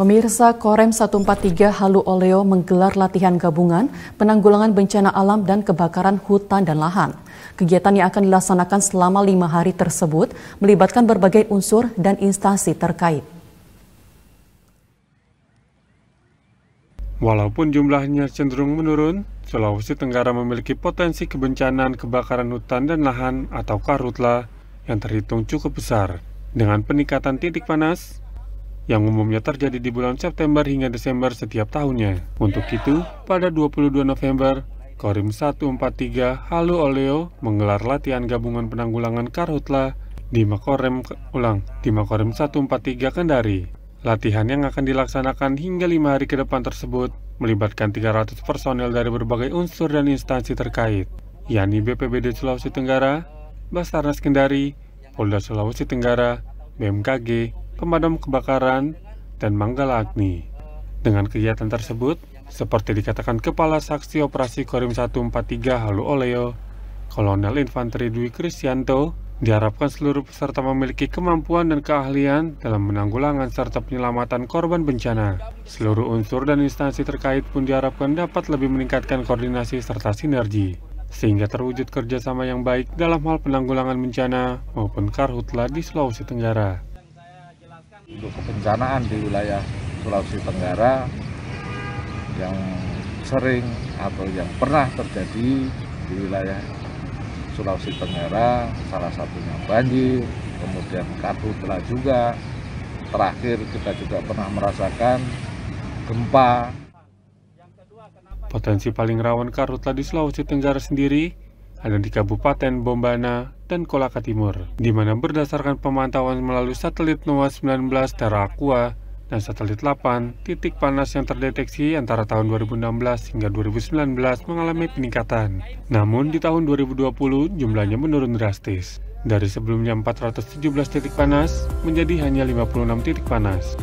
Pemirsa Korem 143 Halu Oleo menggelar latihan gabungan penanggulangan bencana alam dan kebakaran hutan dan lahan. Kegiatan yang akan dilaksanakan selama lima hari tersebut melibatkan berbagai unsur dan instansi terkait. Walaupun jumlahnya cenderung menurun, Sulawesi Tenggara memiliki potensi kebencanaan kebakaran hutan dan lahan atau karhutla yang terhitung cukup besar. Dengan peningkatan titik panas, yang umumnya terjadi di bulan September hingga Desember setiap tahunnya. Untuk itu, pada 22 November, Korim 143 Halu Oleo menggelar latihan gabungan penanggulangan karhutla di Makorem ulang di Makorem 143 Kendari. Latihan yang akan dilaksanakan hingga lima hari ke depan tersebut melibatkan 300 personel dari berbagai unsur dan instansi terkait, yakni BPBD Sulawesi Tenggara, Basarnas Kendari, Polda Sulawesi Tenggara, BMKG, pemadam kebakaran, dan Manggala Agni. Dengan kegiatan tersebut, seperti dikatakan Kepala Saksi Operasi Korim 143 Halu Oleo, Kolonel Infanteri Dwi Krisyanto, diharapkan seluruh peserta memiliki kemampuan dan keahlian dalam menanggulangan serta penyelamatan korban bencana. Seluruh unsur dan instansi terkait pun diharapkan dapat lebih meningkatkan koordinasi serta sinergi, sehingga terwujud kerjasama yang baik dalam hal penanggulangan bencana maupun karhutla di Sulawesi Tenggara untuk kebencanaan di wilayah Sulawesi Tenggara yang sering atau yang pernah terjadi di wilayah Sulawesi Tenggara salah satunya banjir kemudian karhutla juga. Terakhir kita juga pernah merasakan gempa. Potensi paling rawan karhutla di Sulawesi Tenggara sendiri ada di Kabupaten Bombana dan Kolaka Timur, di mana berdasarkan pemantauan melalui satelit NOAA 19 Terra Aqua dan satelit 8, titik panas yang terdeteksi antara tahun 2016 hingga 2019 mengalami peningkatan. Namun di tahun 2020 jumlahnya menurun drastis. Dari sebelumnya 417 titik panas menjadi hanya 56 titik panas.